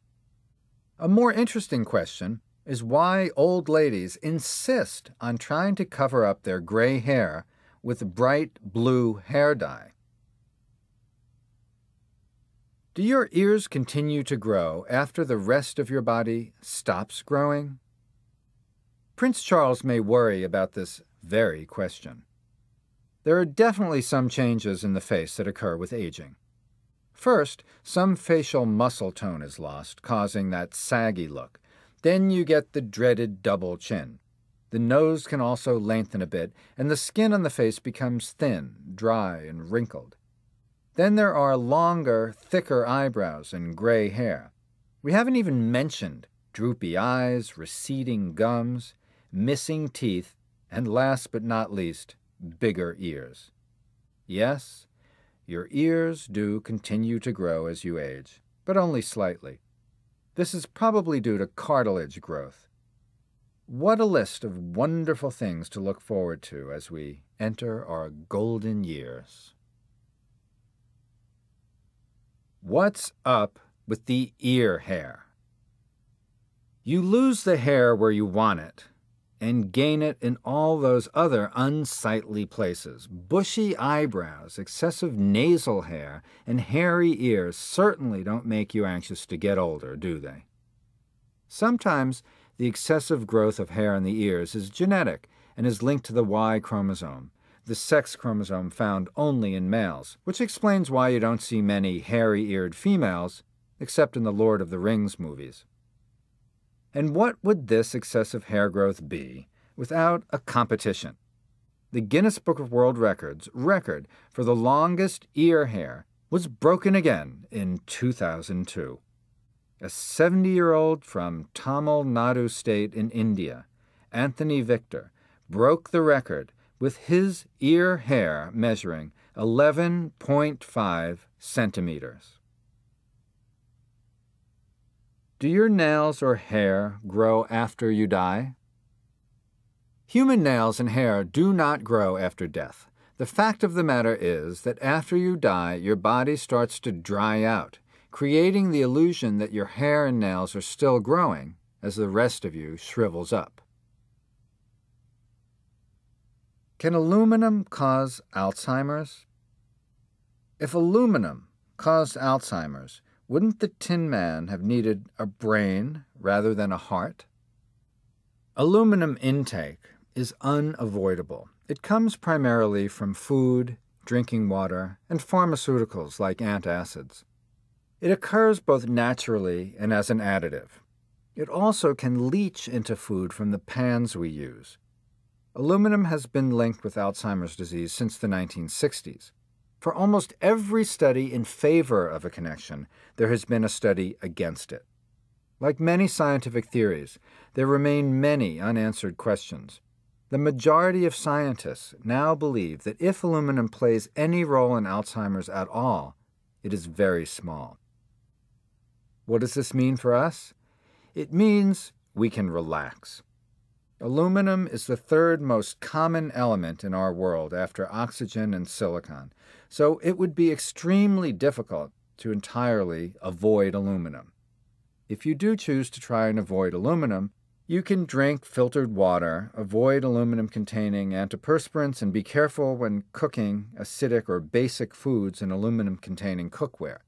S1: A more interesting question is why old ladies insist on trying to cover up their gray hair with bright blue hair dye. Do your ears continue to grow after the rest of your body stops growing? Prince Charles may worry about this very question. There are definitely some changes in the face that occur with aging. First, some facial muscle tone is lost, causing that saggy look. Then you get the dreaded double chin. The nose can also lengthen a bit, and the skin on the face becomes thin, dry, and wrinkled. Then there are longer, thicker eyebrows and gray hair. We haven't even mentioned droopy eyes, receding gums, missing teeth, and last but not least, bigger ears. Yes, your ears do continue to grow as you age, but only slightly. This is probably due to cartilage growth. What a list of wonderful things to look forward to as we enter our golden years. What's up with the ear hair? You lose the hair where you want it and gain it in all those other unsightly places. Bushy eyebrows, excessive nasal hair, and hairy ears certainly don't make you anxious to get older, do they? Sometimes the excessive growth of hair in the ears is genetic and is linked to the Y chromosome, the sex chromosome found only in males, which explains why you don't see many hairy eared females, except in the Lord of the Rings movies. And what would this excessive hair growth be without a competition? The Guinness Book of World Records record for the longest ear hair was broken again in 2002. A 70 year old from Tamil Nadu state in India, Anthony Victor, broke the record with his ear hair measuring 11.5 centimeters. Do your nails or hair grow after you die? Human nails and hair do not grow after death. The fact of the matter is that after you die, your body starts to dry out, creating the illusion that your hair and nails are still growing as the rest of you shrivels up. Can aluminum cause Alzheimer's? If aluminum caused Alzheimer's, wouldn't the Tin Man have needed a brain rather than a heart? Aluminum intake is unavoidable. It comes primarily from food, drinking water, and pharmaceuticals like antacids. It occurs both naturally and as an additive. It also can leach into food from the pans we use. Aluminum has been linked with Alzheimer's disease since the 1960s. For almost every study in favor of a connection, there has been a study against it. Like many scientific theories, there remain many unanswered questions. The majority of scientists now believe that if aluminum plays any role in Alzheimer's at all, it is very small. What does this mean for us? It means we can relax. Aluminum is the third most common element in our world after oxygen and silicon, so it would be extremely difficult to entirely avoid aluminum. If you do choose to try and avoid aluminum, you can drink filtered water, avoid aluminum containing antiperspirants, and be careful when cooking acidic or basic foods in aluminum containing cookware.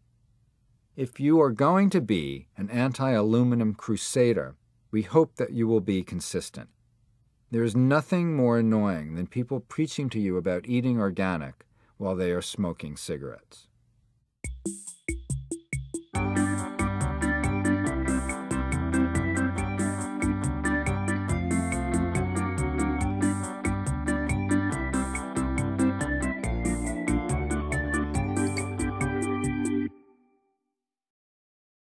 S1: If you are going to be an anti aluminum crusader, we hope that you will be consistent. There is nothing more annoying than people preaching to you about eating organic while they are smoking cigarettes.